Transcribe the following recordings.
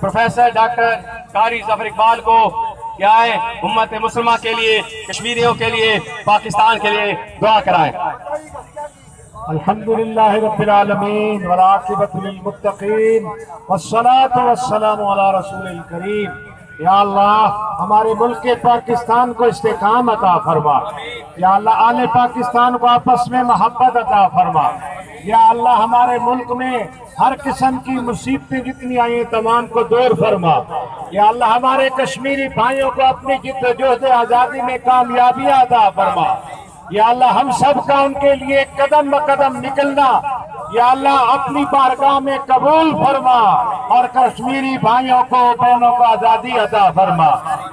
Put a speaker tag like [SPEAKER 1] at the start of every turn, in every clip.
[SPEAKER 1] Professor doctor कारी ज़फ़र इकबाल को क्या है उम्मत मुसलमान के लिए, कश्मीरियों के लिए, पाकिस्तान के लिए दुआ कराएँ।
[SPEAKER 2] करीम। हमारे मुल्क के पाकिस्तान को इस्तेकाम अता फरमा। या अल्लाह, आले पाकिस्तान को आपस में मोहब्बत अता फरमा। या अल्लाह हमारे मुल्क में हर किस्म की मुसीबतें जितनी आई हैं, तमाम को दूर फरमा। या अल्लाह हमारे कश्मीरी भाइयों को अपनी जिद्दोजहद आज़ादी में कामयाबियाँ अदा फरमा। या अल्लाह हम सब का उनके लिए कदम ब कदम निकलना। या अल्लाह अपनी बारगाह में कबूल फरमा और कश्मीरी भाइयों को, बहनों को आज़ादी अदा फरमा।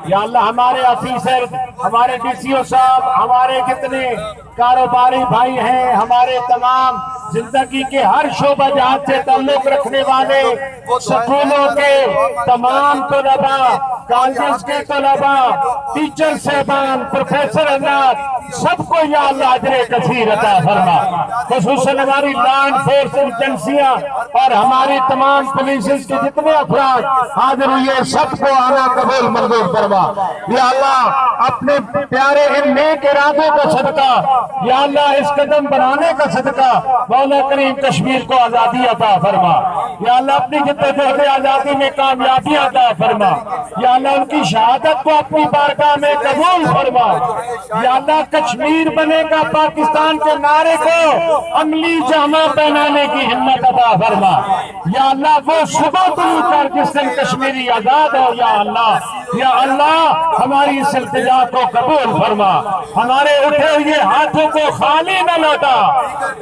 [SPEAKER 2] या अल्लाह हमारे ऑफिसर हमारे डीसीओ साहब, हमारे कितने कारोबारी भाई हैं, हमारे तमाम ज़िंदगी के हर शोबा जहाज़ से ताल्लुक रखने वाले स्कूलों के तमाम तलबा कॉलेज के तलबा टीचर साहबान, प्रोफेसर अनाथ, सबको या अल्लाह अजरे कसीर अता फरमा। खसूसन हमारी लैंड फोर्स एजेंसियाँ और हमारी तमाम पुलिस के जितने अफराद हाजिर हुए सबको आना कबूल मंजूर फरमा। या अल्लाह, अपने प्यारे इन नेक इरादों का सदका, या अल्लाह, इस कदम बनाने का सदका, मौला करीम कश्मीर को आज़ादी अता फरमा। या अल्लाह, अपनी जिद्दोजहद आज़ादी में कामयाबी अता फरमा। या अल्लाह उनकी शहादत को अपनी बारगाह में कबूल फरमा। अल्लाह कश्मीर बनेगा पाकिस्तान के नारे को अमली जामा पहनाने की हिम्मत अदा फरमा। या अल्लाह वो सुबह तुम कर जिस दिन कश्मीरी आज़ाद हो, या अल्लाह या अल्लाह हमारी इस इल्तिजा को कबूल फरमा। हमारे उठे हुए हाथों को खाली न लौटा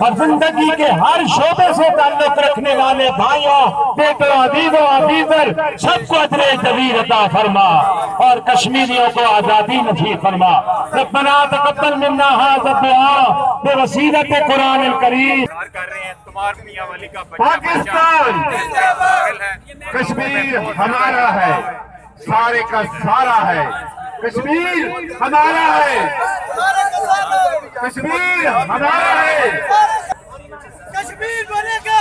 [SPEAKER 2] और ज़िंदगी के हर शोबे से ताल्लुक रखने वाले भाइयों बेटों अदीबों अबीबर सबको अजरे कबीर अता फरमा। और कश्मीरियों को आज़ादी नसीब फरमा। रब्बना तकब्बल मिन्ना हाज़ा दुआ बेवसीलत कुरान करीम
[SPEAKER 3] कर रहे हैं तुम्हार
[SPEAKER 2] पाकिस्तान कश्मीर हमारा है। सारे का सारा है। कश्मीर हमारा है। कश्मीर हमारा है। कश्मीर बनेगा।